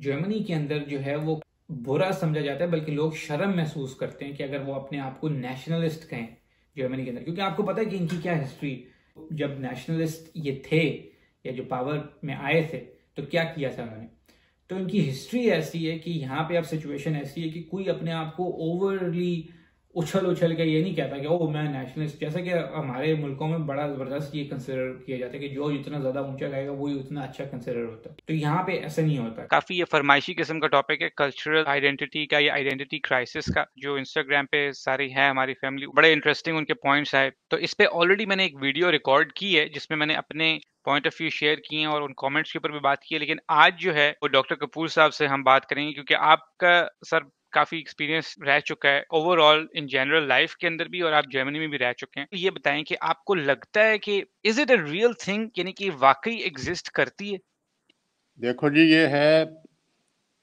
Germany के अंदर जो है वो बुरा समझा जाता है, बल्कि लोग शर्म महसूस करते हैं कि अगर वो अपने आप को नेशनलिस्ट कहें जर्मनी के अंदर। क्योंकि आपको पता है कि इनकी क्या हिस्ट्री जब नेशनलिस्ट ये थे, या जो पावर में आए थे तो क्या किया था उन्होंने? तो इनकी हिस्ट्री ऐसी है कि यहाँ पे अब सिचुएशन ऐसी है कि कोई अपने आप को ओवरली उछल उछल के ये नहीं कहता कि ओ मैं नेशनलिस्ट जैसा कि हमारे मुल्कों में बड़ा ज़बरदस्त ये कंसिडर किया जाता है कि जो जितना ज़्यादा ऊँचा गाएगा वो उतना अच्छा कंसिडर होता है। तो यहाँ पे ऐसा नहीं होता। काफ़ी ये फरमाइशी किस्म का टॉपिक है कल्चरल आइडेंटिटी का या आइडेंटिटी क्राइसिस का, जो इंस्टाग्राम पे सारी है हमारी फैमिली बड़े इंटरेस्टिंग उनके पॉइंट्स आए। तो इस पे ऑलरेडी मैंने एक वीडियो रिकॉर्ड की है, जिसमें मैंने अपने पॉइंट ऑफ़ व्यू शेयर किए हैं और उन कमेंट्स के ऊपर भी बात की है। लेकिन आज जो है, वो डॉक्टर कपूर साहब से हम बात करेंगे, क्योंकि आपका सर काफ़ी एक्सपीरियंस रह चुका है ओवरऑल इन जनरल लाइफ के अंदर भी और आप जर्मनी में भी रह चुके हैं। ये बताएँ कि आपको लगता है कि is it a real thing यानी कि वाकई एग्जिस्ट करती है? देखो जी, ये है,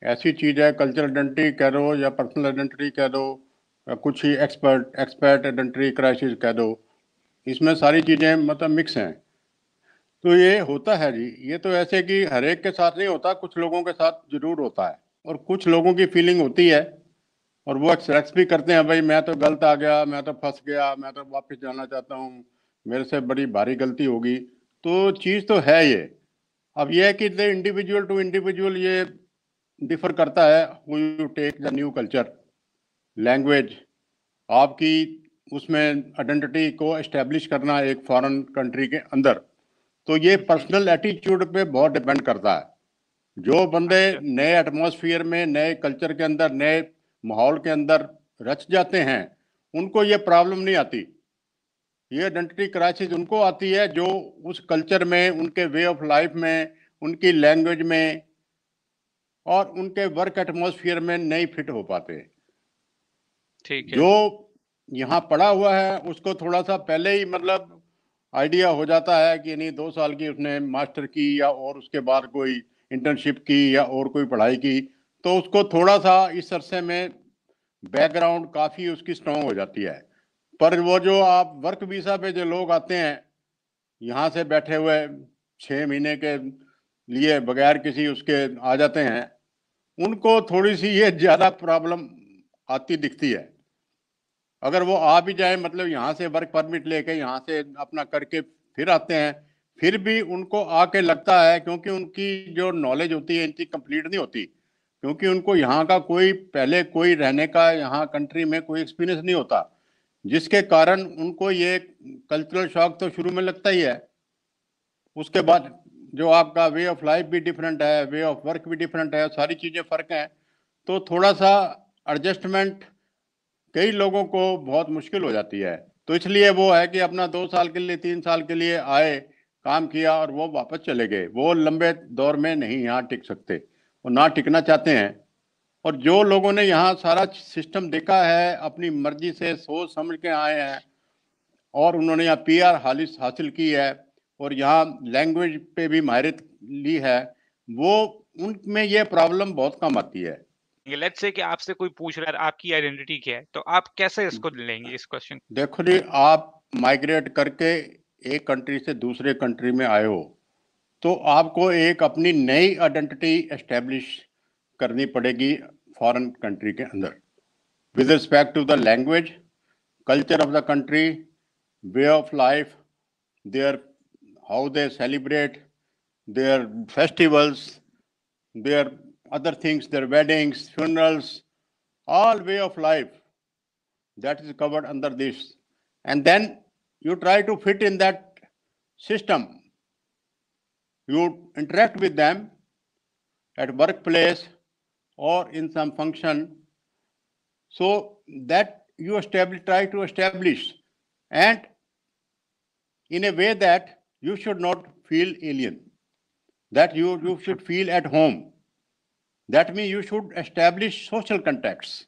ऐसी चीज़ है कल्चरल आइडेंटिटी कह दो या पर्सनल आइडेंटिटी कह दो कुछ ही एक्सपर्ट एक्सपर्ट आइडेंटिटी क्राइसिस कह दो, इसमें सारी चीज़ें मतलब मिक्स हैं। तो ये होता है जी, ये तो ऐसे कि हर एक के साथ नहीं होता, कुछ लोगों के साथ ज़रूर होता है और कुछ लोगों की फीलिंग होती है। और वो एक्सप्रेस भी करते हैं भाई मैं तो गलत आ गया मैं तो फंस गया मैं तो वापस जाना चाहता हूँ मेरे से बड़ी भारी गलती होगी। तो चीज़ तो है ये। अब ये है कि इंडिविजुअल टू इंडिविजुअल ये डिफर करता है who you take the new culture language आपकी उसमें आइडेंटिटी को इस्टेब्लिश करना एक फॉरेन कंट्री के अंदर। तो ये पर्सनल एटीट्यूड पे बहुत डिपेंड करता है। जो बंदे नए एटमॉस्फेयर में नए कल्चर के अंदर नए माहौल के अंदर रच जाते हैं उनको ये प्रॉब्लम नहीं आती। ये आइडेंटिटी क्राइसिस उनको आती है जो उस कल्चर में उनके वे ऑफ़ लाइफ में उनकी लैंग्वेज में और उनके वर्क एटमॉस्फेयर में नहीं फिट हो पाते। ठीक है। जो यहाँ पड़ा हुआ है उसको थोड़ा सा पहले ही मतलब आइडिया हो जाता है कि नहीं दो साल की उसने मास्टर की या और उसके बाद कोई इंटर्नशिप की या और कोई पढ़ाई की तो उसको थोड़ा सा इस अरसे में बैकग्राउंड काफ़ी उसकी स्ट्रॉन्ग हो जाती है। पर वो जो आप वर्क वीज़ा पे जो लोग आते हैं, यहाँ से बैठे हुए छः महीने के लिए बगैर किसी उसके आ जाते हैं, उनको थोड़ी सी ये ज़्यादा प्रॉब्लम आती दिखती है। अगर वो आ भी जाए मतलब यहाँ से वर्क परमिट लेके, यहाँ से अपना करके फिर आते हैं, फिर भी उनको आके लगता है, क्योंकि उनकी जो नॉलेज होती है, इनकी कंप्लीट नहीं होती। क्योंकि उनको यहाँ का कोई, पहले कोई रहने का यहाँ कंट्री में कोई एक्सपीरियंस नहीं होता। जिसके कारण उनको ये कल्चरल शॉक तो शुरू में लगता ही है। उसके बाद जो आपका वे ऑफ़ लाइफ भी डिफरेंट है वे ऑफ़ वर्क भी डिफरेंट है, सारी चीज़ें फ़र्क हैं। तो थोड़ा सा एडजस्टमेंट कई लोगों को बहुत मुश्किल हो जाती है। तो इसलिए वो है कि अपना दो साल के लिए, तीन साल के लिए आए, काम किया और वो वापस चले गए। वो लंबे दौर में नहीं यहाँ टिक सकते। वो ना टिकना चाहते हैं। और जो लोगों ने यहाँ सारा सिस्टम देखा है अपनी मर्ज़ी से सोच समझ के आए हैं और उन्होंने यहाँ पी आर हासिल की है और यहाँ लैंग्वेज पे भी माहिरत ली है वो उनमें ये प्रॉब्लम बहुत कम आती है। लेट्स से कि आपसे कोई पूछ रहा है आपकी आइडेंटिटी क्या है तो आप कैसे इसको लेंगे इस क्वेश्चन देखो जी आप माइग्रेट करके एक कंट्री से दूसरे कंट्री में आए हो। तो आपको एक अपनी नई आइडेंटिटी एस्टेब्लिश करनी पड़ेगी फॉरेन कंट्री के अंदर। With respect to the language culture of the country way of life there how they celebrate their festivals their other things their weddings funerals all way of life that is covered under this and then you try to fit in that system You interact with them at workplace or in some function so that you establish, try to establish and in a way that you should not feel alien, that you, you should feel at home that means you should establish social contacts.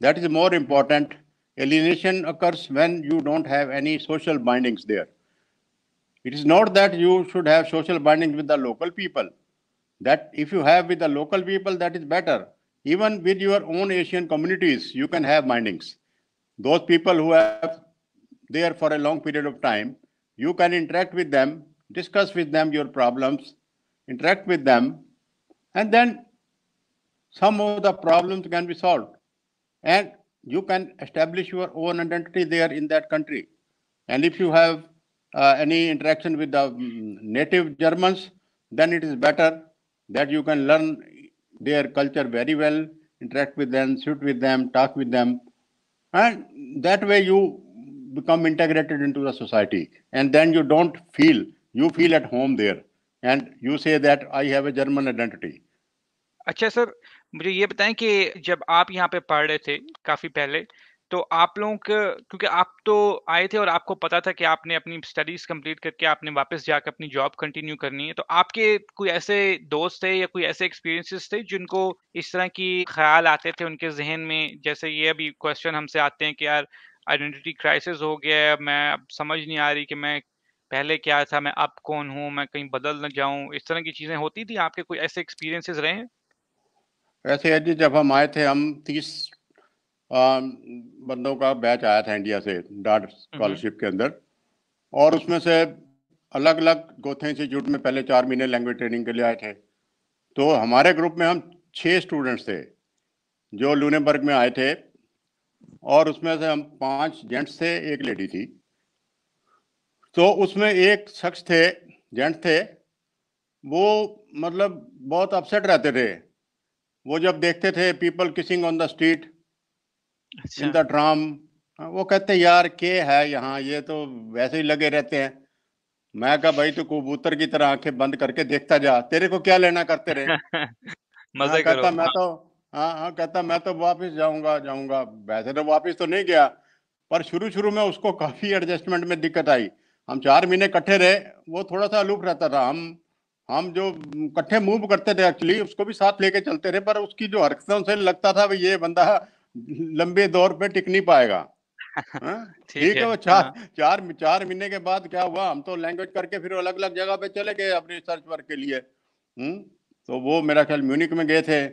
That is more important. Alienation occurs when you don't have any social bindings there. It is not that you should have social bindings with the local people. That if you have with the local people, that is better. Even with your own Asian communities, you can have bindings. Those people who have there for a long period of time, you can interact with them, discuss with them your problems, interact with them, and then some of the problems can be solved. And you can establish your own identity there in that country. And if you have uh, any interaction with the mm, native Germans, then it is better that you can learn their culture very well, interact with them, sit with them, talk with them. And that way you become integrated into the society. And then you don't feel, you feel at home there. And you say that I have a German identity. अच्छा sir मुझे ये बताएं कि जब आप यहाँ पे पढ़ रहे थे काफी पहले तो आप लोगों के, क्योंकि आप तो आए थे और आपको पता था कि आपने अपनी स्टडीज़ कंप्लीट करके आपने वापस जाकर अपनी जॉब कंटिन्यू करनी है तो आपके कोई ऐसे दोस्त थे या कोई ऐसे एक्सपीरियंसेस थे जिनको इस तरह की ख्याल आते थे उनके जहन में? जैसे ये अभी क्वेश्चन हमसे आते हैं कि यार आइडेंटिटी क्राइसिस हो गया है मैं, अब समझ नहीं आ रही कि मैं पहले क्या था, मैं अब कौन हूँ, मैं कहीं बदल न जाऊँ, इस तरह की चीज़ें होती थी? आपके कोई ऐसे एक्सपीरियंसेस रहे हैं? जी जब हम आए थे, हम तीस बंदों का बैच आया था इंडिया से डाट स्कॉलरशिप के अंदर। और उसमें से अलग अलग गोथे इंस्टीट्यूट में पहले चार महीने लैंग्वेज ट्रेनिंग के लिए आए थे। तो हमारे ग्रुप में हम छः स्टूडेंट्स थे जो लूनेबर्ग में आए थे। और उसमें से हम पाँच जेंट्स थे एक लेडी थी। तो उसमें एक शख्स थे जेंट्स थे वो मतलब बहुत अपसेट रहते थे। वो जब देखते थे people kissing on the street in the tram वो कहते यार के है यहाँ? ये तो वैसे ही लगे रहते हैं। मैं कहा भाई तो कबूतर की तरह आँखें बंद करके देखता जा। तेरे को क्या लेना करते रहे? मज़े हाँ, कहता मैं तो हाँ हाँ कहता मैं तो वापस जाऊँगा जाऊँगा। वैसे तो वापस तो नहीं गया पर शुरू शुरू में उसको काफ़ी एडजस्टमेंट में दिक्कत आई। हम चार महीने इकट्ठे रहे वो थोड़ा सा अलूप रहता था। हम हम जो इकट्ठे मूव करते थे एक्चुअली उसको भी साथ लेके चलते रहे पर उसकी जो हरकतों से लगता था ये बंदा लंबे दौर पे टिक नहीं पाएगा। हाँ? ठीक है वो चार हाँ। चार चार महीने के बाद क्या हुआ? हम तो लैंग्वेज करके फिर अलग अलग जगह पे चले गए अपने रिसर्च वर्क के लिए। हम्म? तो वो मेरा ख्याल म्यूनिक में गए थे।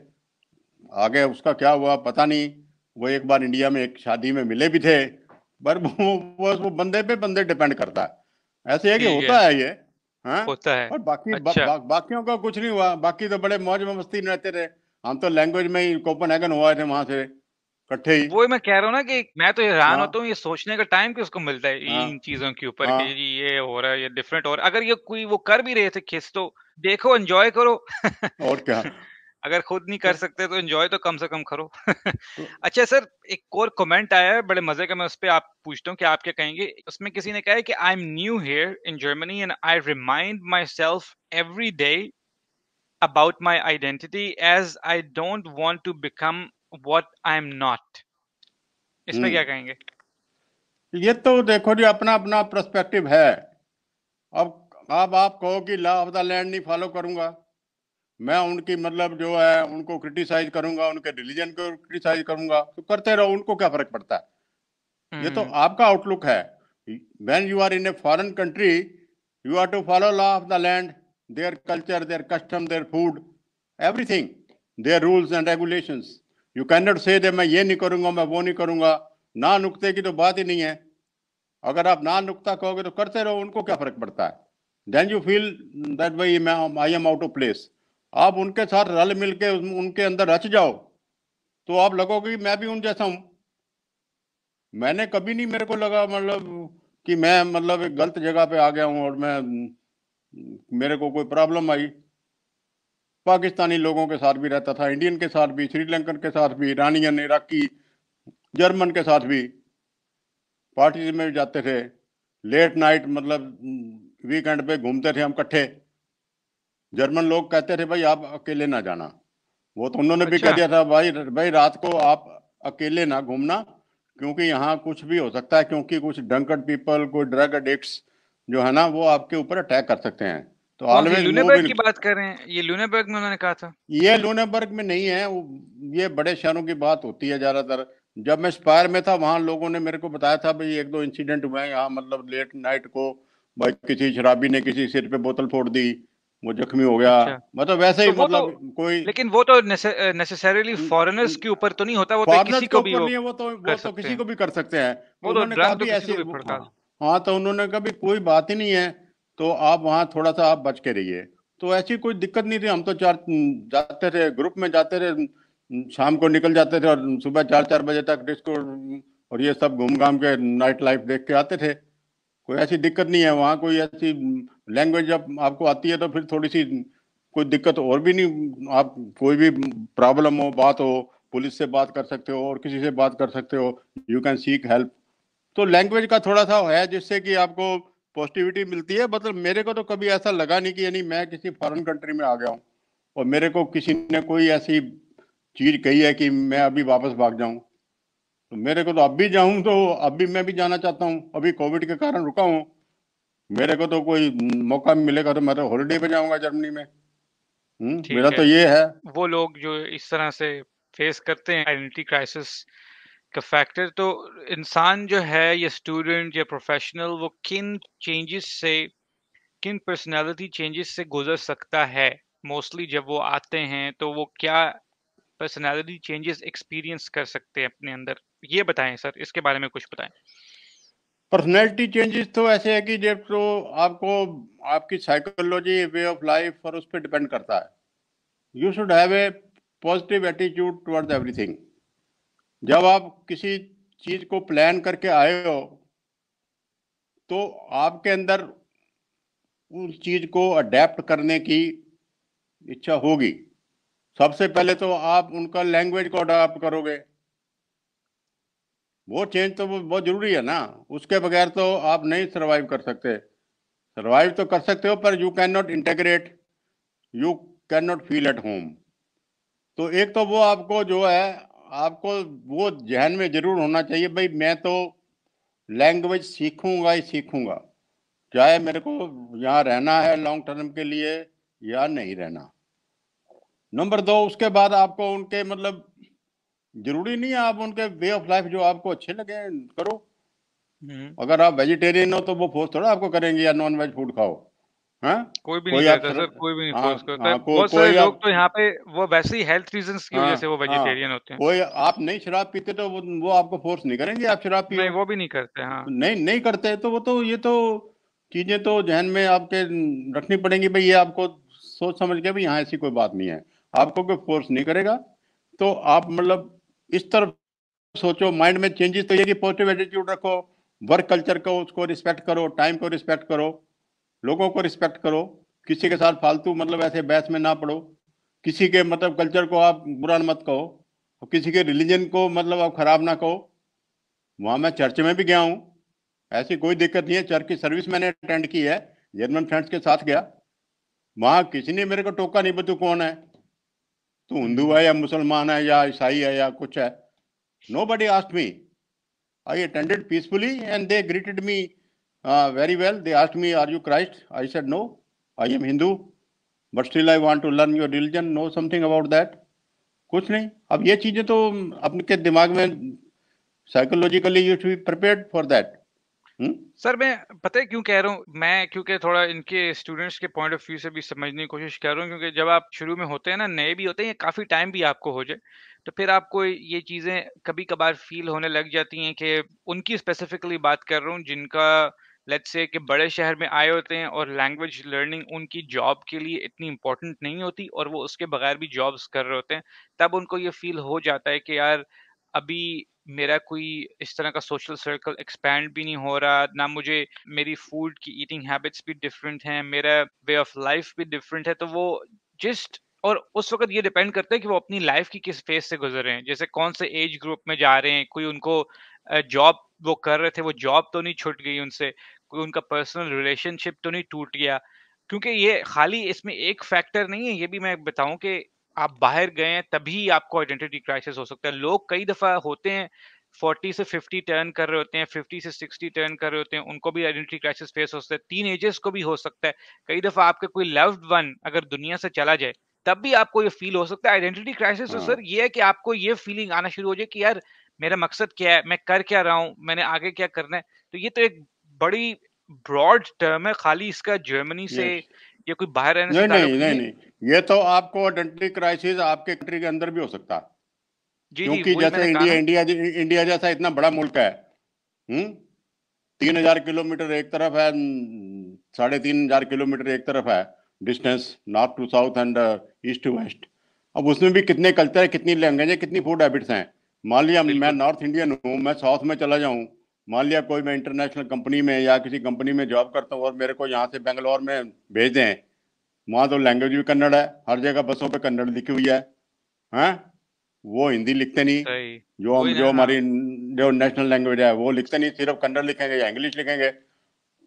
आगे उसका क्या हुआ पता नहीं। वो एक बार इंडिया में एक शादी में मिले भी थे। पर वो वो, वो बंदे पे बंदे डिपेंड करता है। ऐसे है कि होता है। ये। हाँ? होता है। और बाकी अच्छा। बा, बा, बाकियों का कुछ नहीं हुआ। बाकी तो बड़े मौज में मस्ती रहते थे हम तो लैंग्वेज में ही कोपन हुआ थे वहाँ से। इकट्ठे ही वो मैं कह रहा हूँ ना कि मैं तो हैरान हाँ। होता हूँ ये सोचने का टाइम किसको मिलता है हाँ। इन चीज़ों के ऊपर हाँ। कि ये हो रहा है ये डिफरेंट है अगर ये कोई वो कर भी रहे थे किस तो देखो एंजॉय करो और क्या अगर खुद नहीं कर सकते तो एंजॉय तो कम से कम करो तो अच्छा सर एक और कमेंट आया है बड़े मज़े का मैं उस पर आप पूछता हूँ कि आप क्या कहेंगे उसमें किसी ने कहा है कि I am new here in Germany and I remind myself every day about my identity as I don't want to become what I am not. इसमें क्या कहेंगे? ये तो देखो जी अपना अपना परस्पेक्टिव है। अब अब आप कहो कि लॉ ऑफ़ द लैंड नहीं फॉलो करूँगा। मैं उनकी मतलब जो है उनको क्रिटिसाइज करूँगा उनके रिलीजन को क्रिटिसाइज करूँगा। तो करते रहो उनको क्या फ़र्क पड़ता है? ये तो हम्म। आपका आउटलुक है। When you are in a foreign country you are to follow law of the land their culture their custom their food everything their rules and regulations you can not say they मैं ये नहीं करूँगा, मैं वो नहीं करूँगा। ना नुकते की तो बात ही नहीं है। अगर आप ना नुकता कहोगे तो करते रहो, उनको क्या फ़र्क पड़ता है? Then you feel that why मैं I am out of place आप उनके साथ रल मिल के उनके अंदर रच जाओ तो आप लगोगे मैं भी उन जैसा हूँ। मैंने कभी नहीं मेरे को लगा मतलब कि मैं मतलब गलत जगह पे आ गया हूँ और मैं, मेरे को कोई प्रॉब्लम आई। पाकिस्तानी लोगों के साथ भी रहता था इंडियन के साथ भी श्रीलंकन के साथ भी ईरानियन इराकी जर्मन के साथ भी पार्टी में भी जाते थे लेट नाइट मतलब वीकेंड पे घूमते थे हम इकट्ठे जर्मन लोग कहते थे भाई आप अकेले ना जाना वो तो उन्होंने अच्छा। भी कह अच्छा। दिया था भाई भाई रात को आप अकेले ना घूमना क्योंकि यहाँ कुछ भी हो सकता है क्योंकि कुछ ड्रंकड पीपल कोई ड्रग एडिक्ट्स जो है ना वो आपके ऊपर अटैक कर सकते हैं तो ऑलवेज लूनेबर्ग की बात कर रहे हैं। ये लूनेबर्ग में उन्होंने कहा था। ये लूनेबर्ग में नहीं है ये बड़े शहरों की बात होती है ज़्यादातर। जब मैं स्पायर में था वहाँ लोगों ने मेरे को बताया था भाई एक दो इंसिडेंट हुए हैं यहाँ मतलब लेट नाइट को भाई किसी शराबी ने किसी सिर पे बोतल फोड़ दी वो जख्मी हो गया। अच्छा। मतलब वैसे ही तो मतलब तो, कोई लेकिन वो तो नेसेसरीली फॉरेनर्स के ऊपर तो नहीं होता वो तो किसी को भी है वो तो वो तो किसी को भी कर सकते हैं। वो तो ड्रग तो ऐसे हाँ तो उन्होंने कभी कोई बात ही नहीं है। तो आप वहाँ थोड़ा सा आप बच के रहिए। तो ऐसी कोई दिक्कत नहीं थी हम तो चार जाते थे, ग्रुप में जाते थे शाम को निकल जाते थे और सुबह चार चार बजे तक डिस्को और ये सब घूम घाम के नाइट लाइफ देख के आते थे। कोई ऐसी दिक्कत नहीं है। वहाँ कोई ऐसी लैंग्वेज जब आपको आती है तो फिर थोड़ी सी कोई दिक्कत और भी नहीं आप कोई भी प्रॉब्लम हो, बात हो, पुलिस से बात कर सकते हो और किसी से बात कर सकते हो। यू कैन सीक हेल्प तो लैंग्वेज का थोड़ा सा है जिससे कि आपको पॉजिटिविटी मिलती है मतलब मेरे को तो कभी ऐसा लगा नहीं कि यानी मैं किसी फॉरेन कंट्री में आ गया हूँ और मेरे को किसी ने कोई ऐसी चीज़ कही है कि मैं अभी वापस भाग जाऊँ। तो मेरे को तो अब भी जाऊँ तो अब भी मैं भी जाना चाहता हूँ अभी कोविड के कारण रुका हूँ। मेरे को तो कोई मौका मिलेगा तो मैं तो हॉलीडे पे जाऊँगा जर्मनी में। हम्म मेरा तो ये है। वो लोग जो इस तरह से फेस करते हैं आइडेंटिटी क्राइसिस का फैक्टर तो इंसान जो है या स्टूडेंट या प्रोफेशनल वो किन चेंजेस से, किन पर्सनालिटी चेंजेस से गुजर सकता है? मोस्टली जब वो आते हैं तो वो क्या पर्सनालिटी चेंजेस एक्सपीरियंस कर सकते हैं अपने अंदर? ये बताएँ सर, इसके बारे में कुछ बताएँ। पर्सनैलिटी चेंजेस तो ऐसे है कि जब तो आपको, आपकी साइकोलॉजी वे ऑफ़ लाइफ और उस पर डिपेंड करता है। You should have a positive attitude towards everything जब आप किसी चीज़ को प्लान करके आए हो तो आपके अंदर उस चीज़ को अडेप्ट करने की इच्छा होगी। सबसे पहले तो आप उनका लैंग्वेज को अडॉप्ट करोगे। वो चेंज तो बहुत ज़रूरी है ना। उसके बगैर तो आप नहीं सरवाइव कर सकते। सरवाइव तो कर सकते हो, पर you can not integrate you can not feel at home तो एक तो वो आपको जो है आपको वो जहन में ज़रूर होना चाहिए भाई मैं तो लैंग्वेज सीखूँगा ही सीखूँगा। चाहे मेरे को यहाँ रहना है लॉन्ग टर्म के लिए या नहीं रहना। नंबर दो उसके बाद आपको उनके मतलब ज़रूरी नहीं है आप उनके वे ऑफ़ लाइफ जो आपको अच्छे लगे करो। हम्म। अगर आप वेजिटेरियन हो तो वो फोर्स थोड़ा आपको करेंगे या नॉन वेज फ़ूड खाओ। हा? कोई भी कोई नहीं करता सर कोई भी नहीं हाँ, फोर्स करता हाँ, बहुत सारे लोग तो यहाँ पे वो वैसे ही हेल्थ रीजंस की वजह हाँ, से वो वेजिटेरियन हाँ, होते हैं। कोई आप नहीं शराब पीते तो वो, वो आपको फोर्स नहीं करेंगे आप शराब पी नहीं वो भी नहीं करते हाँ। नहीं नहीं करते तो वो तो ये तो चीज़ें तो जहन में आपके रखनी पड़ेंगी भाई ये आपको सोच समझ के भी यहाँ ऐसी कोई बात नहीं है। आपको कोई फोर्स नहीं करेगा। तो आप मतलब इस तरफ़ सोचो माइंड में चेंजेस तो ये कि पॉजिटिव एटीट्यूड रखो वर्क कल्चर को उसको रिस्पेक्ट करो टाइम को रिस्पेक्ट करो। लोगों को रिस्पेक्ट करो। किसी के साथ फालतू मतलब ऐसे बहस में ना पड़ो। किसी के मतलब कल्चर को आप बुरा मत कहो। और किसी के रिलीजन को मतलब आप खराब ना कहो। वहाँ मैं चर्च में भी गया हूँ। ऐसी कोई दिक्कत नहीं है। चर्च की सर्विस मैंने अटेंड की है। जर्मन फ्रेंड्स के साथ गया। वहाँ किसी ने मेरे को टोका नहीं बतू कौन है? तो हिंदू है या मुसलमान है या ईसाई है या कुछ है? Nobody asked me I attended peacefully and they greeted me very well they asked me are you Christ I said no I am Hindu but still I want to learn your religion know something about that कुछ नहीं. अब ये चीज़ें तो अपने दिमाग में psychologically you be prepared for that? Sir मैं, पता है क्यों कह रहा हूँ? मैं, क्योंकि थोड़ा इनके स्टूडेंट्स के पॉइंट ऑफ़ व्यू से भी समझने की कोशिश कर रहा हूँ, क्योंकि जब आप शुरू में होते हैं ना, नए भी होते हैं काफ़ी टाइम भी आपको हो जाए तो फिर आपको ये चीज़ें कभी कभार फील होने लग जाती हैं कि उनकी स्पेसिफिकली बात कर रहा हूँ, जिनका लेट्स से कि बड़े शहर में आए होते हैं और लैंग्वेज लर्निंग उनकी जॉब के लिए इतनी इंपॉर्टेंट नहीं होती और वो उसके बगैर भी जॉब्स कर रहे होते हैं, तब उनको ये फील हो जाता है कि यार, अभी मेरा कोई इस तरह का सोशल सर्कल एक्सपैंड भी नहीं हो रहा, ना मुझे मेरी फ़ूड की ईटिंग हैबिट्स भी डिफरेंट हैं, मेरा वे ऑफ़ लाइफ भी डिफरेंट है तो वो जस्ट और उस वक्त ये डिपेंड करता है कि वो अपनी लाइफ की किस फ़ेज़ से गुजर रहे हैं। जैसे कौन से एज ग्रुप में जा रहे हैं, कोई उनको जॉब वो कर रहे थे वो जॉब तो नहीं छूट गई उनसे कोई उनका पर्सनल रिलेशनशिप तो नहीं टूट गया। क्योंकि ये खाली इसमें एक फैक्टर नहीं है ये भी मैं बताऊँ कि आप बाहर गए हैं तभी आपको आइडेंटिटी क्राइसिस हो सकता है। लोग कई दफ़ा होते हैं 40 से 50 टर्न कर रहे होते हैं 50 से 60 टर्न कर रहे होते हैं उनको भी आइडेंटिटी क्राइसिस फेस हो सकता है। तीन एजेस को भी हो सकता है। कई दफ़ा आपका कोई लव्ड वन अगर दुनिया से चला जाए तब भी आपको ये फील हो सकता है। आइडेंटिटी क्राइसिस तो सर ये है कि आपको ये फीलिंग आना शुरू हो जाए कि यार मेरा मकसद क्या है? मैं कर क्या रहा हूँ? मैंने आगे क्या करना है? तो ये तो एक बड़ी ब्रॉड टर्म है खाली इसका जर्मनी से या कोई बाहर रहने नहीं, से नहीं नहीं नहीं ये तो आपको आइडेंटिटी क्राइसिस आपके कंट्री के अंदर भी हो सकता। है जी, क्योंकि जैसे इंडिया इंडिया इंडिया जैसा इतना बड़ा मुल्क है हम्म? तीन हज़ार किलोमीटर एक तरफ़ है साढ़े तीन हज़ार किलोमीटर एक तरफ़ है distance north to south and east to west अब उसमें भी कितने कल्चर है कितनी लैंग्वेज है कितनी फ़ूड हैबिट्स हैं? मान लिया मैं नॉर्थ इंडियन हूँ मैं साउथ में चला जाऊँ मान लिया कोई मैं इंटरनेशनल कंपनी में या किसी कंपनी में जॉब करता हूँ और मेरे को यहाँ से बेंगलोर में भेज दें वहाँ तो लैंग्वेज भी कन्नड़ है हर जगह बसों पे कन्नड़ लिखी हुई है हैं? वो हिंदी लिखते नहीं जो हम जो हमारी जो नेशनल लैंग्वेज है वो लिखते नहीं सिर्फ़ कन्नड़ लिखेंगे या इंग्लिश लिखेंगे।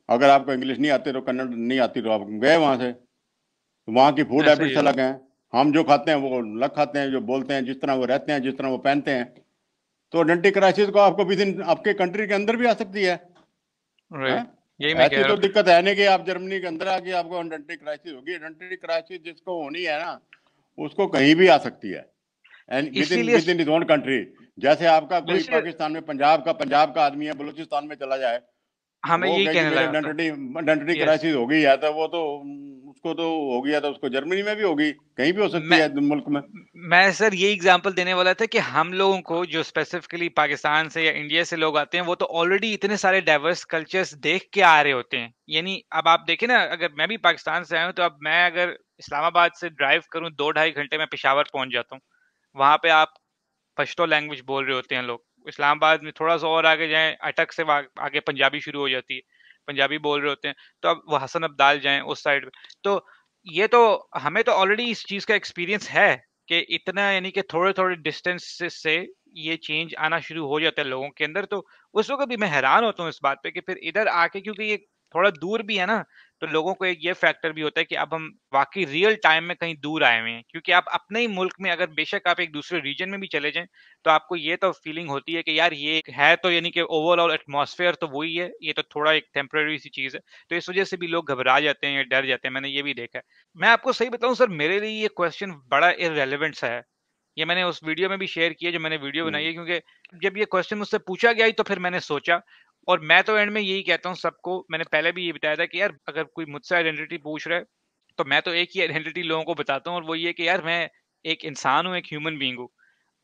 अगर आपको इंग्लिश नहीं आती तो कन्नड़ नहीं आती तो आप गए वहाँ से। वहाँ की फ़ूड हैबिट्स अलग हैं। हम जो खाते हैं वो अलग खाते हैं जो बोलते हैं जिस तरह वो रहते हैं जिस तरह वो पहनते हैं। तो आइडेंटिटी क्राइसिस को आपको भी दिन आपके कंट्री के अंदर भी आ सकती है। यही मैं ऐसी तो दिक्कत है नहीं कि आप जर्मनी के अंदर आके आपको आइडेंटिटी क्राइसिस होगी। आइडेंटिटी क्राइसिस जिसको होनी है ना उसको कहीं भी आ सकती है। And within within own country जैसे आपका कोई पाकिस्तान में पंजाब का पंजाब का आदमी है बलूचिस्तान में चला जाए हमें हाँ, यही कहने लगा आइडेंटिटी आइडेंटिटी क्राइसिस हो गई है तो वो तो उसको तो हो गया था उसको जर्मनी में भी होगी कहीं भी हो सकती है मुल्क में। मैं सर ये एग्जांपल देने वाला था कि हम लोगों को जो स्पेसिफिकली पाकिस्तान से या इंडिया से लोग आते हैं वो तो ऑलरेडी इतने सारे डाइवर्स कल्चर्स देख के आ रहे होते हैं। यानी अब आप देखें ना अगर मैं भी पाकिस्तान से आया हूँ तो अब मैं अगर इस्लामाबाद से ड्राइव करूँ दो ढाई घंटे में पिशावर पहुँच जाता हूँ। वहाँ पे आप पश्तो लैंग्वेज बोल रहे होते हैं लोग। इस्लामाबाद में थोड़ा सा और आगे जाए अटक से आगे पंजाबी शुरू हो जाती है। पंजाबी बोल रहे होते हैं तो अब वो हसन अब्दाल जाए उस साइड तो ये तो हमें तो ऑलरेडी इस चीज़ का एक्सपीरियंस है कि इतना यानी कि थोड़े थोड़े डिस्टेंस से ये चेंज आना शुरू हो जाता है लोगों के अंदर तो उस वक्त भी मैं हैरान होता हूँ इस बात पे कि फिर इधर आके, क्योंकि ये थोड़ा दूर भी है ना तो लोगों को एक ये फैक्टर भी होता है कि अब हम वाकई रियल टाइम में कहीं दूर आए हुए हैं। क्योंकि आप अपने ही मुल्क में अगर बेशक आप एक दूसरे रीजन में भी चले जाएँ तो आपको ये तो फीलिंग होती है कि यार ये है तो यानी कि ओवरऑल एटमॉस्फेयर तो वही है ये तो थोड़ा एक टेम्प्रेरी सी चीज़ है। तो इस वजह से भी लोग घबरा जाते हैं या डर जाते हैं मैंने ये भी देखा है। मैं आपको सही बताऊँ सर मेरे लिए ये क्वेश्चन बड़ा इरेलीवेंट सा है। ये मैंने उस वीडियो में भी शेयर किया जो मैंने वीडियो बनाई है क्योंकि जब ये क्वेश्चन मुझसे पूछा गया ही तो फिर मैंने सोचा और मैं तो एंड में यही कहता हूँ सबको, मैंने पहले भी ये बताया था कि यार, अगर कोई मुझसे आइडेंटिटी पूछ रहा है तो मैं तो एक ही आइडेंटिटी लोगों को बताता हूँ और वो ये कि यार, मैं एक इंसान हूँ, एक ह्यूमन बींग हूँ।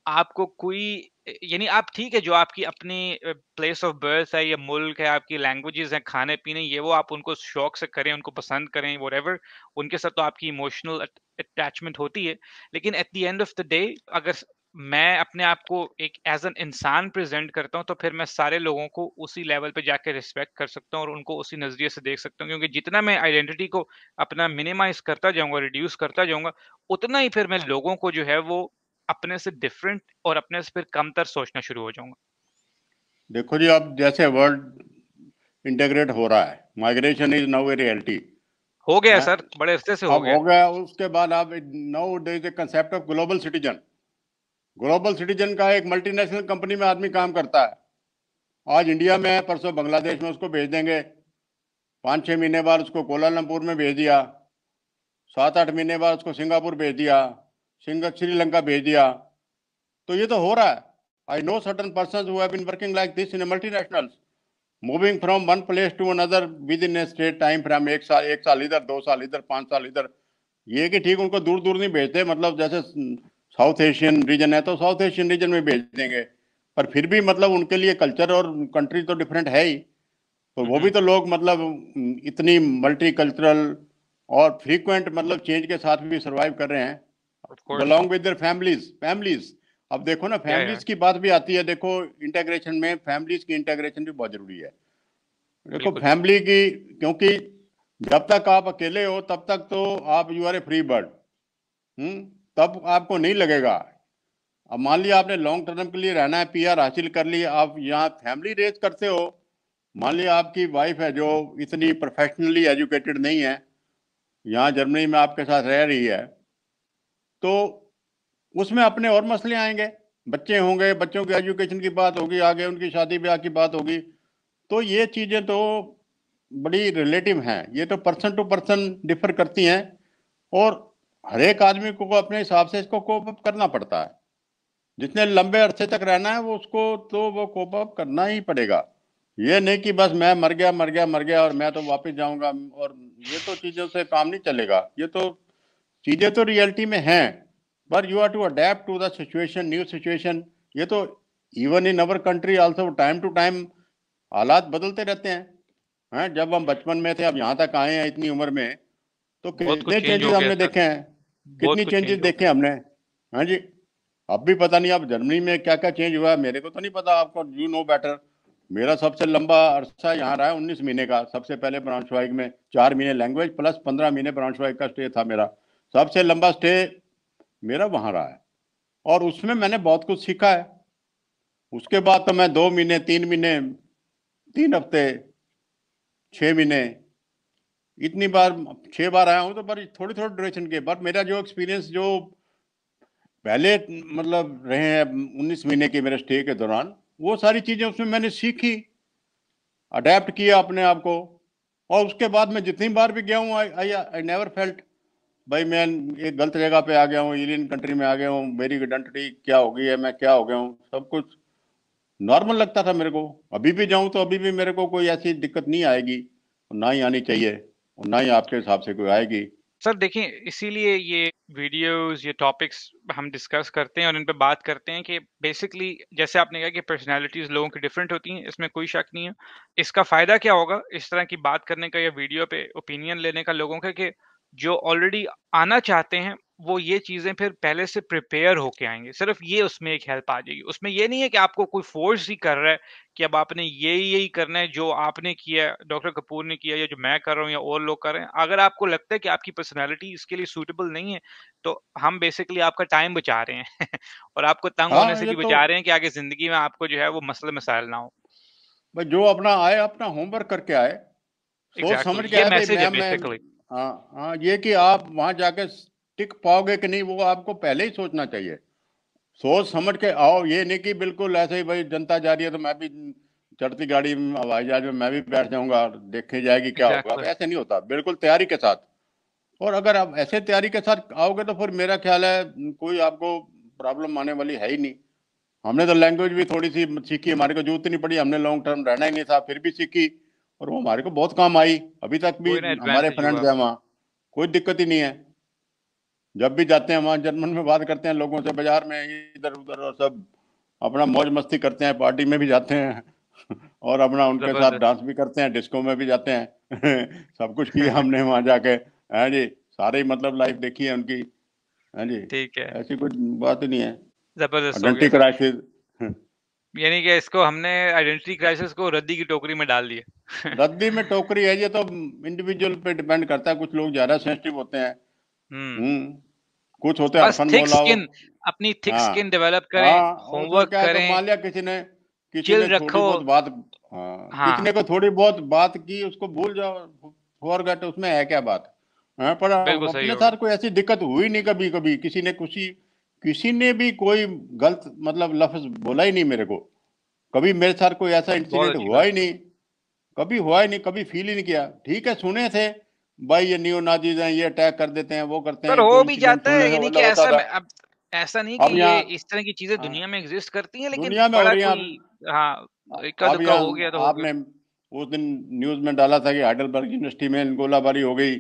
आपको कोई, यानी आप ठीक है जो आपकी अपनी प्लेस ऑफ़ बर्थ है या मुल्क है, आपकी लैंग्वेजेस हैं, खाने पीने, ये वो आप उनको शौक से करें, उनको पसंद करें वो उनके साथ तो आपकी इमोशनल अटैचमेंट होती है। लेकिन at the end of the day अगर मैं अपने आप को एक एज एन इंसान प्रेजेंट करता हूँ तो फिर मैं सारे लोगों को उसी लेवल पे जाके रिस्पेक्ट कर सकता हूँ और उनको उसी नज़रिए से देख सकता हूँ क्योंकि जितना मैं आइडेंटिटी को अपना मिनिमाइज करता जाऊँगा रिड्यूस करता जाऊँगा उतना ही फिर मैं लोगों को जो है वो अपने से डिफरेंट और अपने से फिर कमतर सोचना शुरू हो जाऊँगा। देखो जी अब जैसे वर्ल्ड इंटीग्रेट हो रहा है migration is now a reality हो गया सर बड़े अरसे से हो गया। हो गया उसके बाद अब now there is a concept of global citizen global citizen का एक मल्टीनेशनल कंपनी में आदमी काम करता है। आज इंडिया में है, परसों बांग्लादेश में उसको भेज देंगे। पाँच छः महीने बाद उसको कोलालमपुर में भेज दिया। सात आठ महीने बाद उसको सिंगापुर भेज दिया। सिंग श्रीलंका भेज दिया। तो ये तो हो रहा है। I know certain person been working like this in multinationals moving from one place to another within a state time frame एक साल एक साल इधर, दो साल इधर, पाँच साल इधर। ये कि ठीक उनको दूर दूर नहीं भेजते मतलब जैसे साउथ एशियन रीजन है तो साउथ एशियन रीजन में भेज देंगे। पर फिर भी मतलब उनके लिए कल्चर और कंट्री तो डिफरेंट है ही। तो वो भी तो लोग मतलब इतनी मल्टी कल्चरल और फ्रीक्वेंट मतलब चेंज के साथ भी सर्वाइव कर रहे हैं। Along with their families families अब देखो ना फैमिलीज़ की बात भी आती है। देखो इंटेग्रेशन में फैमिलीज़ की इंटेग्रेशन भी बहुत ज़रूरी है। देखो फैमिली की क्योंकि जब तक आप अकेले हो तब तक तो आप you are a free bird hmm? तब आपको नहीं लगेगा। अब मान लिया आपने लॉन्ग टर्म के लिए रहना है पीआर हासिल कर ली आप यहाँ फैमिली रेज करते हो। मान लिया आपकी वाइफ है जो इतनी प्रोफेशनली एजुकेटेड नहीं है, यहाँ जर्मनी में आपके साथ रह रही है तो उसमें अपने और मसले आएँगे। बच्चे होंगे, बच्चों की एजुकेशन की बात होगी, आगे उनकी शादी ब्याह की बात होगी तो ये चीज़ें तो बड़ी रिलेटिव हैं। ये तो पर्सन टू पर्सन डिफर करती हैं और हर एक आदमी को अपने हिसाब से इसको कोप अप करना पड़ता है। जितने लंबे अरसे तक रहना है, वो उसको तो वो कोप अप करना ही पड़ेगा। ये नहीं कि बस मैं मर गया मर गया मर गया और मैं तो वापस जाऊँगा और ये तो चीज़ों से काम नहीं चलेगा। ये तो चीज़ें तो रियलिटी में हैं पर you are to adapt to the situation new situation ये तो even in our country also time to time हालात बदलते रहते हैं। हैं, जब हम बचपन में थे, अब यहाँ तक आए हैं इतनी उम्र में तो कितने चेंजेस हमने देखे हैं। कितनी चेंजेस देखे हमने। हाँ जी। अब भी पता नहीं अब जर्मनी में क्या क्या चेंज हुआ है मेरे को तो नहीं पता आपको यू नो बेटर मेरा सबसे लंबा अरसा यहाँ रहा है उन्नीस महीने का सबसे पहले ब्राउनश्वाइग में चार महीने लैंग्वेज प्लस पंद्रह महीने ब्राउनश्वाइग का स्टे था मेरा। सबसे लंबा स्टे मेरा वहाँ रहा है। और उसमें मैंने बहुत कुछ सीखा है। उसके बाद तो मैं दो महीने तीन महीने तीन हफ़्ते छः महीने इतनी बार छः बार आया हूँ तो पर थोड़ी थोड़ी ड्यूरेशन के बट मेरा जो एक्सपीरियंस जो पहले मतलब रहे हैं, उन्नीस महीने के मेरे स्टे के दौरान, वो सारी चीज़ें उसमें मैंने सीखी अडेप्ट किया अपने आप को। और उसके बाद मैं जितनी बार भी गया हूँ आई आई नेवर फेल्ट भाई मैं एक गलत जगह पे आ गया हूँ एलियन कंट्री में आ गया हूँ, मेरी आइडेंटिटी क्या हो गई है, मैं क्या हो गया हूँ, सब कुछ नॉर्मल लगता था मेरे को। अभी भी जाऊँ तो अभी भी मेरे को कोई ऐसी दिक्कत नहीं आएगी ना ही आनी चाहिए। ना ही आपके हिसाब से कोई आएगी। सर, देखिए, इसीलिए ये वीडियोस ये टॉपिक्स हम डिस्कस करते हैं और इन पे बात करते हैं कि बेसिकली जैसे आपने कहा कि पर्सनालिटीज लोगों की डिफरेंट होती हैं, इसमें कोई शक नहीं है। इसका फ़ायदा क्या होगा इस तरह की बात करने का या वीडियो पे ओपिनियन लेने का लोगों का कि जो ऑलरेडी आना चाहते हैं वो ये चीज़ें फिर पहले से प्रिपेयर होके आएँगे। सिर्फ़ ये उसमें एक हेल्प आ जाएगी। उसमें ये नहीं है कि आपको कोई फोर्स ही कर रहा है कि अब आपने यही यही करना है जो आपने किया डॉक्टर कपूर ने किया या जो मैं कर रहा हूँ या और लोग कर रहे हैं। अगर आपको लगता है कि आपकी पर्सनैलिटी इसके लिए सूटेबल नहीं है तो हम बेसिकली आपका टाइम बचा रहे हैं और आपको तंग हाँ, होने से भी तो... बचा रहे हैं कि आगे ज़िंदगी में आपको जो है वो मसले मसाइल ना हो। जो अपना आए अपना होमवर्क करके आए सोच समझ के आए मैसेज है बेसिकली हाँ हाँ ये कि आप वहाँ जाके टिक पाओगे कि नहीं वो आपको पहले ही सोचना चाहिए। सोच समझ के आओ ये नहीं कि बिल्कुल ऐसे ही भाई जनता जा रही है तो मैं भी चढ़ती गाड़ी में हवाई जहाज़ में मैं भी बैठ जाऊँगा देखी जाएगी क्या होगा। ऐसे नहीं होता बिल्कुल तैयारी के साथ। और अगर आप ऐसे तैयारी के साथ आओगे तो फिर मेरा ख्याल है कोई आपको प्रॉब्लम आने वाली है ही नहीं। हमने तो लैंग्वेज भी थोड़ी सी सीखी हमारे को ज़रूरत नहीं पड़ी हमने लॉन्ग टर्म रहना ही नहीं था फिर भी सीखी। और वो हमारे को बहुत काम आई। अभी तक भी हमारे फ्रेंड्स है वहाँ। कोई दिक्कत ही नहीं है। जब भी जाते हैं वहाँ जर्मन में बात करते हैं लोगों से बाज़ार में इधर उधर और सब अपना मौज मस्ती करते हैं पार्टी में भी जाते हैं और अपना उनके साथ डांस भी करते हैं डिस्को में भी जाते हैं सब कुछ किया हमने वहाँ जाके। है जी? सारे मतलब लाइफ देखी है उनकी। है जी? ठीक है। ऐसी कुछ बात ही नहीं है। ज़बरदस्त क्राइसिस यानी कि इसको हमने आइडेंटिटी क्राइसिस को रद्दी की टोकरी में डाल दिया। रद्दी में टोकरी है ये तो इंडिविजुअल पे डिपेंड करता है कुछ लोग ज़्यादा सेंसिटिव होते हैं। हम्म, हम्म। कुछ होते हैं थिक स्किन अपनी थिक स्किन डेवलप करें होमवर्क हाँ, करें। मान लिया किसी ने किसी ने रखो। बहुत बात हाँ, हाँ, किसी ने को थोड़ी बहुत बात की उसको भूल जाओ फॉरगेट उसमें है क्या बात? हाँ, पर अपने साथ कोई ऐसी दिक्कत हुई नहीं कभी कभी किसी ने कुछ किसी ने भी कोई गलत मतलब लफ्ज बोला ही नहीं मेरे को। कभी मेरे साथ कोई ऐसा इंसिडेंट हुआ ही नहीं। कभी हुआ ही नहीं कभी फील ही नहीं किया। ठीक है सुने थे भाई ये नियो नाजीज हैं ये अटैक कर देते हैं वो करते हैं हो भी जाता है यानी कि ऐसा अब ऐसा नहीं कि ये इस तरह की चीज़ें हाँ। दुनिया में एग्जिस्ट करती हैं लेकिन दुनिया में हो रही हैं हाँ हो गया तो आपने उस दिन न्यूज़ में डाला था कि हाइडलबर्ग यूनिवर्सिटी में गोलाबारी हो गई।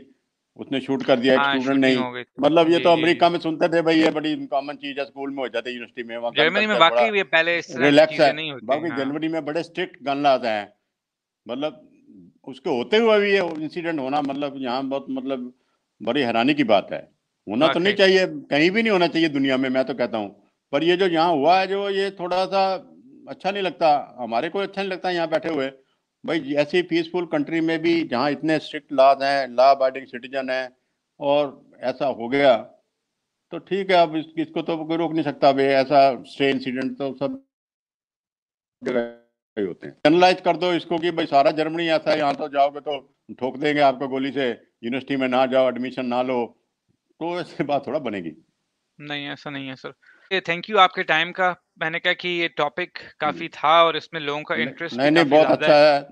उसने शूट कर दिया हाँ, स्टूडेंट नहीं। मतलब ये तो अमेरिका में सुनते थे भाई ये बड़ी कॉमन चीज़ है स्कूल में हो जाते यूनिवर्सिटी में जर्मनी में बाकी भी पहले रिलैक्स है। बाकी जर्मनी हाँ। में बड़े स्ट्रिक्ट गन लाते हैं। मतलब उसके होते हुए भी ये इंसिडेंट होना मतलब यहाँ बहुत मतलब बड़ी हैरानी की बात है। होना तो नहीं चाहिए कहीं भी नहीं होना चाहिए दुनिया में मैं तो कहता हूँ। पर ये जो यहाँ हुआ है जो ये थोड़ा सा अच्छा नहीं लगता हमारे को अच्छा नहीं लगता यहाँ बैठे हुए। भाई ऐसी पीसफुल कंट्री में भी जहाँ इतने स्ट्रिक्ट लॉज हैं लॉ अबाइडिंग सिटीजन हैं और ऐसा हो गया तो ठीक है अब इस, इसको तो कोई रोक नहीं सकता भाई ऐसा स्टे इंसिडेंट तो सब होते हैं। जनरलाइज कर दो इसको कि भाई सारा जर्मनी ऐसा है यहाँ तो जाओगे तो ठोक देंगे आपको गोली से यूनिवर्सिटी में ना जाओ एडमिशन ना लो तो ऐसी बात थोड़ा बनेगी। नहीं ऐसा नहीं है सर थैंक यू आपके टाइम का। मैंने कहा कि ये टॉपिक काफ़ी था और इसमें लोगों का इंटरेस्ट नहीं नहीं बहुत अच्छा है।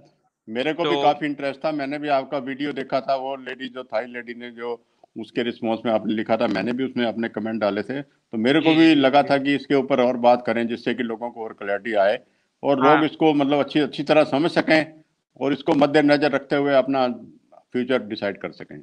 मेरे को तो, भी काफ़ी इंटरेस्ट था। मैंने भी आपका वीडियो देखा था वो लेडी जो थाई लेडी ने जो उसके रिस्पॉन्स में आपने लिखा था मैंने भी उसमें अपने कमेंट डाले थे। तो मेरे को भी लगा था कि इसके ऊपर और बात करें जिससे कि लोगों को और क्लैरिटी आए और हाँ। लोग इसको मतलब अच्छी अच्छी तरह समझ सकें और इसको मद्देनजर रखते हुए अपना फ्यूचर डिसाइड कर सकें।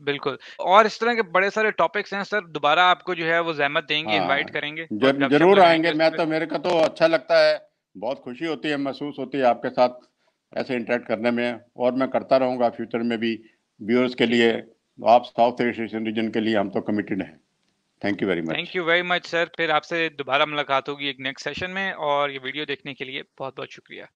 बिल्कुल। और इस तरह के बड़े सारे टॉपिक्स हैं सर दोबारा आपको जो है वो जहमत देंगे हाँ, इनवाइट करेंगे। जर, ज़रूर आएँगे मैं तो मेरे का तो अच्छा लगता है बहुत खुशी होती है महसूस होती है आपके साथ ऐसे इंटरेक्ट करने में और मैं करता रहूँगा फ्यूचर में भी व्यूअर्स के लिए आप साउथ एशियन रीजन के लिए हम तो कमिटेड हैं। Thank you very much thank you very much sir फिर आपसे दोबारा मुलाकात होगी एक नेक्स्ट सेशन में और ये वीडियो देखने के लिए बहुत बहुत शुक्रिया।